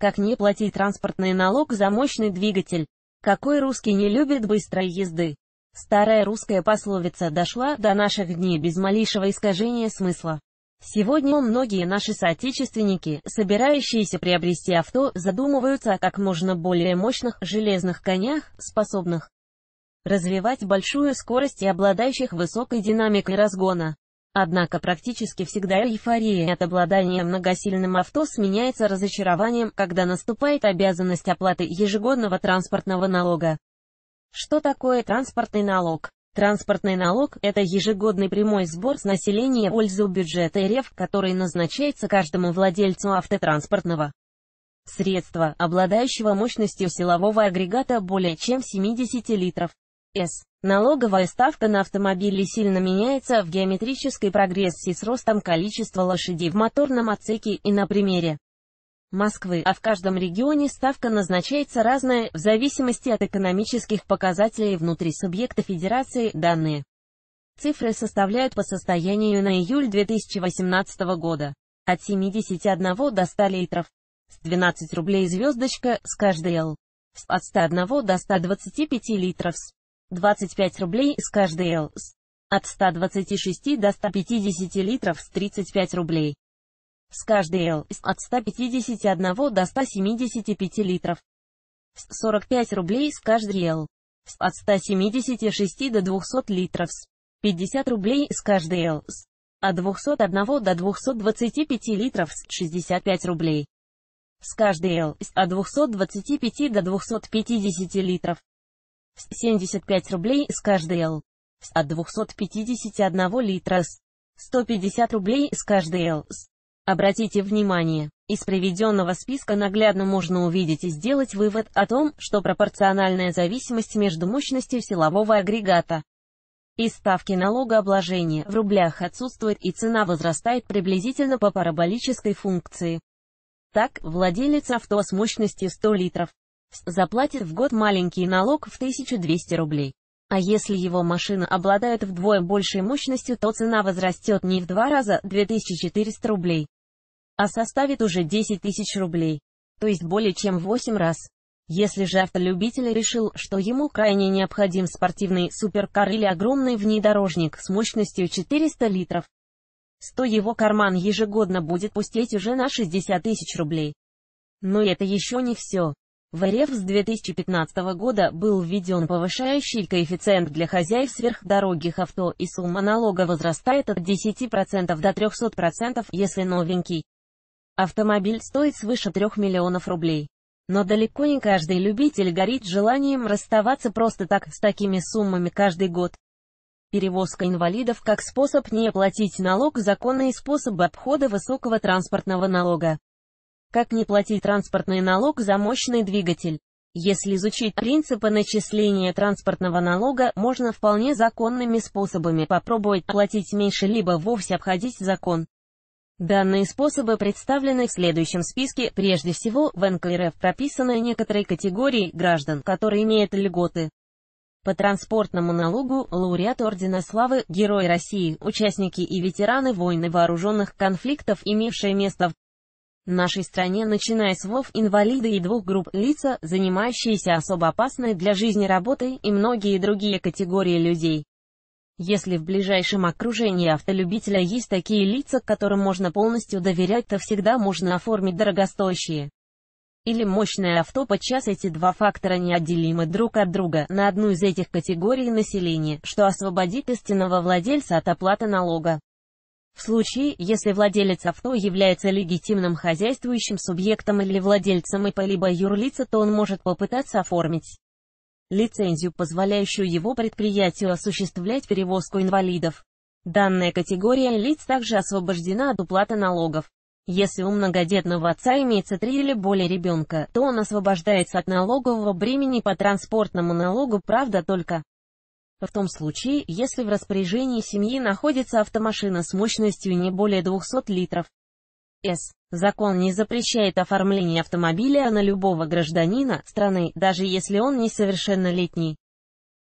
Как не платить транспортный налог за мощный двигатель? Какой русский не любит быстрой езды? Старая русская пословица дошла до наших дней без малейшего искажения смысла. Сегодня многие наши соотечественники, собирающиеся приобрести авто, задумываются о как можно более мощных железных конях, способных развивать большую скорость и обладающих высокой динамикой разгона. Однако практически всегда эйфория от обладания многосильным авто сменяется разочарованием, когда наступает обязанность оплаты ежегодного транспортного налога. Что такое транспортный налог? Транспортный налог – это ежегодный прямой сбор с населения в пользу бюджета РФ, который назначается каждому владельцу автотранспортного средства, обладающего мощностью силового агрегата более чем 70 литров. С. Налоговая ставка на автомобили сильно меняется в геометрической прогрессии с ростом количества лошадей в моторном отсеке и на примере Москвы, а в каждом регионе ставка назначается разная, в зависимости от экономических показателей внутри субъекта федерации, данные. Цифры составляют по состоянию на июль 2018 года. От 71 до 100 литров. С 12 рублей звездочка, с каждой Л. От 101 до 125 литров. 25 рублей с каждой ЛС. От 126 до 150 литров с 35 рублей. С каждой ЛС от 151 до 175 литров. С 45 рублей с каждой Л. От 176 до 200 литров. 50 рублей с каждой ЛС. От 201 до 225 литров с 65 рублей. С каждой Л. От 225 до 250 литров. 75 рублей с каждой Л. От 251 литра с 150 рублей с каждой Л. Обратите внимание, из приведенного списка наглядно можно увидеть и сделать вывод о том, что пропорциональная зависимость между мощностью силового агрегата и ставки налогообложения в рублях отсутствует и цена возрастает приблизительно по параболической функции. Так, владелец авто с мощностью 100 литров заплатит в год маленький налог в 1200 рублей. А если его машина обладает вдвое большей мощностью, то цена возрастет не в два раза, 2400 рублей, а составит уже 10 тысяч рублей. То есть более чем в 8 раз. Если же автолюбитель решил, что ему крайне необходим спортивный суперкар или огромный внедорожник с мощностью 400 литров, то его карман ежегодно будет пустеть уже на 60 тысяч рублей. Но это еще не все. В РФ с 2015 года был введен повышающий коэффициент для хозяев сверхдорогих авто, и сумма налога возрастает от 10% до 300%, если новенький. Автомобиль стоит свыше 3 миллионов рублей. Но далеко не каждый любитель горит желанием расставаться просто так с такими суммами каждый год. Перевозка инвалидов как способ не платить налог – законный способ обхода высокого транспортного налога. Как не платить транспортный налог за мощный двигатель? Если изучить принципы начисления транспортного налога, можно вполне законными способами попробовать платить меньше либо вовсе обходить закон. Данные способы представлены в следующем списке. Прежде всего, в НКРФ прописаны некоторые категории граждан, которые имеют льготы. По транспортному налогу, лауреат Ордена Славы, Герой России, участники и ветераны войны вооруженных конфликтов, имевшие место в нашей стране, начиная с ВОВ, инвалиды и двух групп лица, занимающиеся особо опасной для жизни работой, и многие другие категории людей. Если в ближайшем окружении автолюбителя есть такие лица, которым можно полностью доверять, то всегда можно оформить дорогостоящие или мощное авто, подчас эти два фактора неотделимы друг от друга, на одну из этих категорий населения, что освободит истинного владельца от оплаты налога. В случае, если владелец авто является легитимным хозяйствующим субъектом или владельцем ИП либо юрлица, то он может попытаться оформить лицензию, позволяющую его предприятию осуществлять перевозку инвалидов. Данная категория лиц также освобождена от уплаты налогов. Если у многодетного отца имеется три или более ребенка, то он освобождается от налогового бремени по транспортному налогу, правда только в том случае, если в распоряжении семьи находится автомашина с мощностью не более 200 литров. С. Закон не запрещает оформление автомобиля на любого гражданина страны, даже если он несовершеннолетний.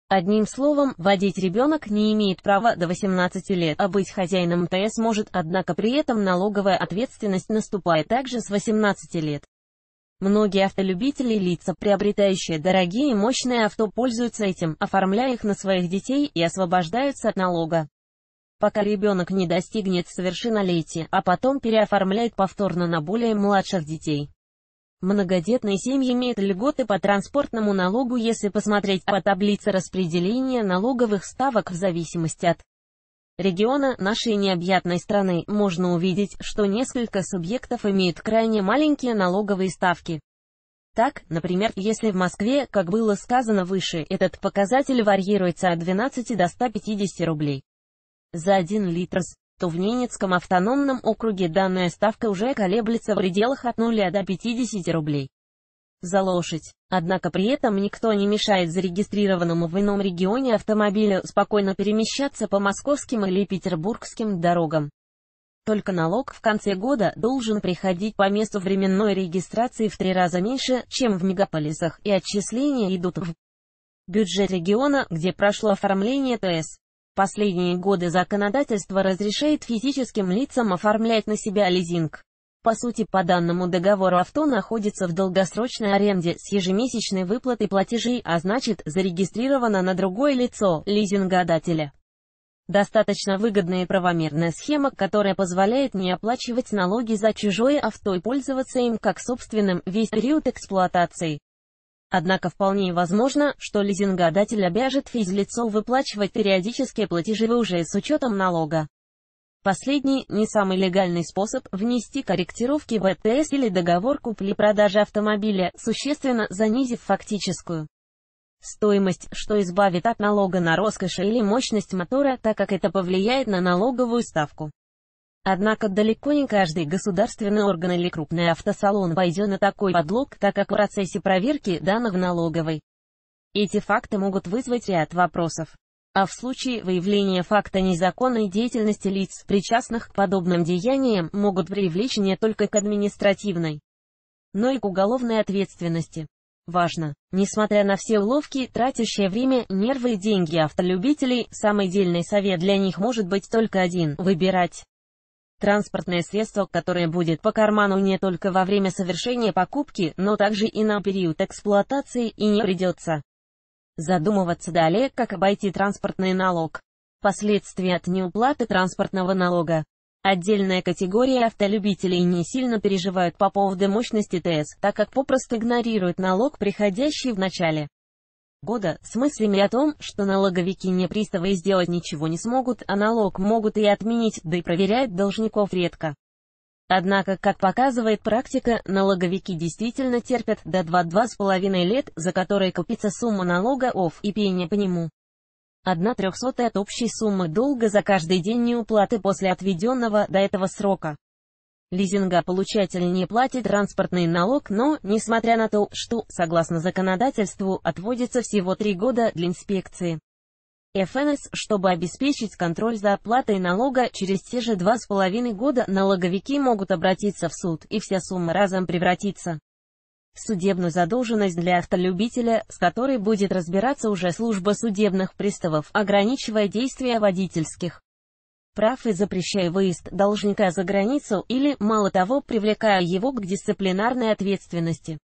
Одним словом, водить ребенок не имеет права до 18 лет, а быть хозяином ТС может, однако при этом налоговая ответственность наступает также с 18 лет. Многие автолюбители лица, приобретающие дорогие и мощные авто, пользуются этим, оформляя их на своих детей и освобождаются от налога. Пока ребенок не достигнет совершеннолетия, а потом переоформляет повторно на более младших детей. Многодетные семьи имеют льготы по транспортному налогу, если посмотреть по таблице распределения налоговых ставок в зависимости от региона нашей необъятной страны, можно увидеть, что несколько субъектов имеют крайне маленькие налоговые ставки. Так, например, если в Москве, как было сказано выше, этот показатель варьируется от 12 до 150 рублей за 1 литр, то в Ненецком автономном округе данная ставка уже колеблется в пределах от 0 до 50 рублей за лошадь. Однако при этом никто не мешает зарегистрированному в ином регионе автомобилю спокойно перемещаться по московским или петербургским дорогам. Только налог в конце года должен приходить по месту временной регистрации в три раза меньше, чем в мегаполисах, и отчисления идут в бюджет региона, где прошло оформление ТС. Последние годы законодательство разрешает физическим лицам оформлять на себя лизинг. По сути, по данному договору авто находится в долгосрочной аренде с ежемесячной выплатой платежей, а значит, зарегистрировано на другое лицо, лизингодателя. Достаточно выгодная и правомерная схема, которая позволяет не оплачивать налоги за чужое авто и пользоваться им как собственным весь период эксплуатации. Однако вполне возможно, что лизингодатель обяжет физлицо выплачивать периодические платежи уже с учетом налога. Последний, не самый легальный способ, внести корректировки в ЭТС или договор купли-продажи автомобиля, существенно занизив фактическую стоимость, что избавит от налога на роскошь или мощность мотора, так как это повлияет на налоговую ставку. Однако далеко не каждый государственный орган или крупный автосалон пойдет на такой подлог, так как в процессе проверки данных налоговой. Эти факты могут вызвать ряд вопросов а в случае выявления факта незаконной деятельности лиц, причастных к подобным деяниям, могут привлечь не только к административной, но и к уголовной ответственности. Важно, несмотря на все уловки, тратящие время, нервы и деньги автолюбителей, самый дельный совет для них может быть только один – выбирать транспортное средство, которое будет по карману не только во время совершения покупки, но также и на период эксплуатации и не придется Задумываться далее, как обойти транспортный налог. Последствия от неуплаты транспортного налога. Отдельная категория автолюбителей не сильно переживают по поводу мощности ТС, так как попросту игнорируют налог, приходящий в начале года, с мыслями о том, что налоговики не приставы сделать ничего не смогут, а налог могут и отменить, да и проверяют должников редко. Однако, как показывает практика, налоговики действительно терпят до 2-2,5 лет, за которые купится сумма налога ОФ и пение по нему. Одна трехсотая от общей суммы долга за каждый день неуплаты после отведенного до этого срока. Лизингополучатель не платит транспортный налог, но, несмотря на то, что, согласно законодательству, отводится всего три года для инспекции. ФНС, чтобы обеспечить контроль за оплатой налога, через те же два с половиной года налоговики могут обратиться в суд, и вся сумма разом превратится в судебную задолженность для автолюбителя, с которой будет разбираться уже служба судебных приставов, ограничивая действия водительских прав и запрещая выезд должника за границу или, мало того, привлекая его к дисциплинарной ответственности.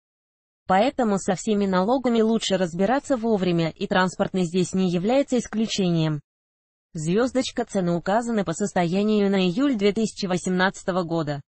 Поэтому со всеми налогами лучше разбираться вовремя, и транспортный здесь не является исключением. Звездочка цены указаны по состоянию на июль 2018 года.